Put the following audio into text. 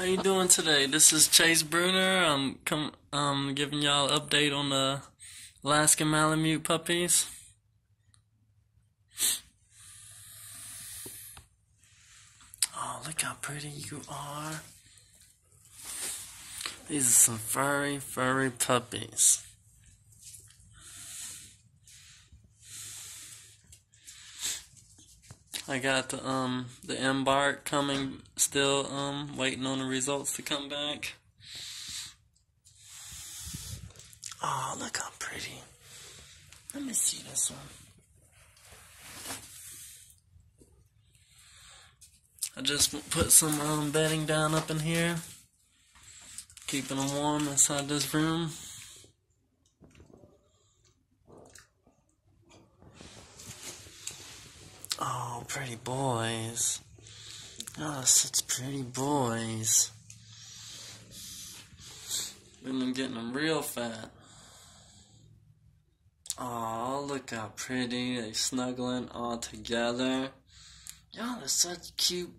How you doing today? This is Chase Brunner. I'm come um giving y'all an update on the Alaskan Malamute puppies. Oh, look how pretty you are. These are some furry, furry puppies. I got the um the embark coming still um waiting on the results to come back. Oh, look how pretty. Let me see this one. I just put some um, bedding down up in here, keeping them warm inside this room. Oh, pretty boys. Oh, such pretty boys. Been getting them real fat. Oh, look how pretty. They snuggling all together. Y'all are such cute